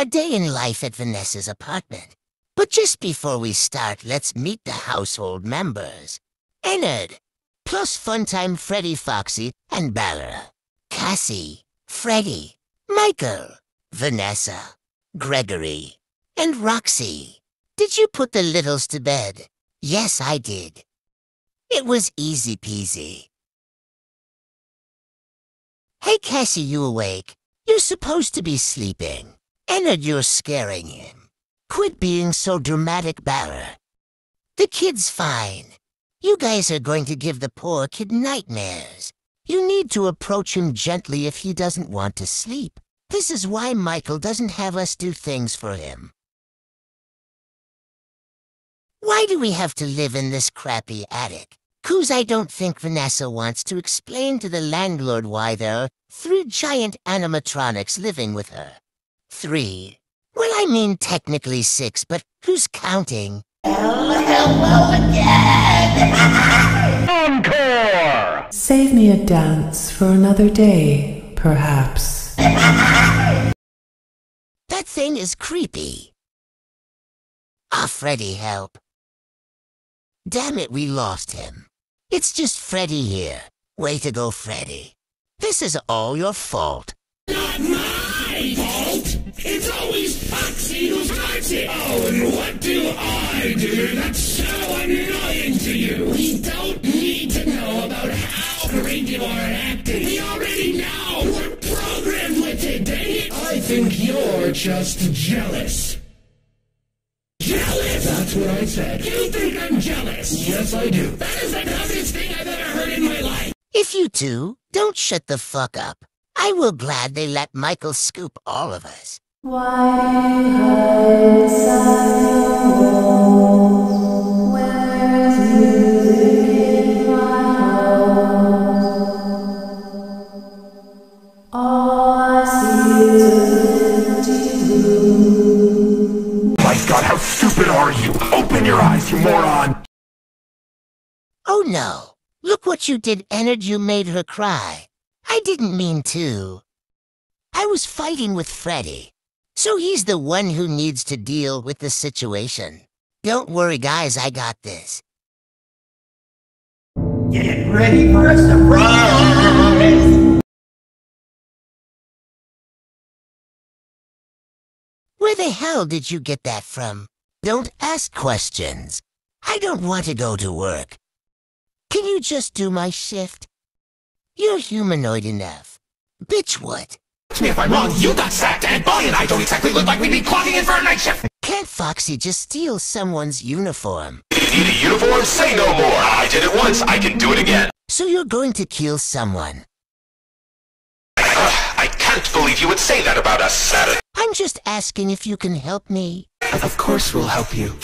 A day in life at Vanessa's apartment. But just before we start, let's meet the household members. Ennard, plus Funtime Freddy Foxy and Bella. Cassie, Freddy, Michael, Vanessa, Gregory, and Roxy. Did you put the littles to bed? Yes, I did. It was easy peasy. Hey, Cassie, you awake? You're supposed to be sleeping. Ennard, you're scaring him. Quit being so dramatic, Bella. The kid's fine. You guys are going to give the poor kid nightmares. You need to approach him gently if he doesn't want to sleep. This is why Michael doesn't have us do things for him. Why do we have to live in this crappy attic? Cause I don't think Vanessa wants to explain to the landlord why there are three giant animatronics living with her. Three. Well, I mean technically six, but who's counting? hello again! Encore! Save me a dance for another day, perhaps. that thing is creepy. Ah, Freddy, help. Damn it, we lost him. It's just Freddy here. Way to go, Freddy. This is all your fault. Not my fault! It's always who's it! Oh, and what do I do that's so annoying to you? We don't need to know about how great you are acting. We already know! We're programmed with it, dang it! I think you're just jealous. Jealous! That's what I said. You think I'm jealous? Yes, I do. That is the dumbest thing I've ever heard in my life. If you two don't shut the fuck up, I will glad they let Michael scoop all of us. My god, how stupid are you? Open your eyes, you moron! Oh no! Look what you did, Ennard. You made her cry. I didn't mean to. I was fighting with Freddy. So he's the one who needs to deal with the situation. Don't worry, guys, I got this. Get ready for a surprise! Where the hell did you get that from? Don't ask questions. I don't want to go to work. Can you just do my shift? You're humanoid enough. Bitch what? Me if I'm wrong, you got sacked, and Bonnie and I don't exactly look like we'd be clocking in for a night shift! Can't Foxy just steal someone's uniform? Need a uniform? Say no more! I did it once, I can do it again! So you're going to kill someone. Ugh, I can't believe you would say that about us, Saturday. I'm just asking if you can help me. Of course we'll help you.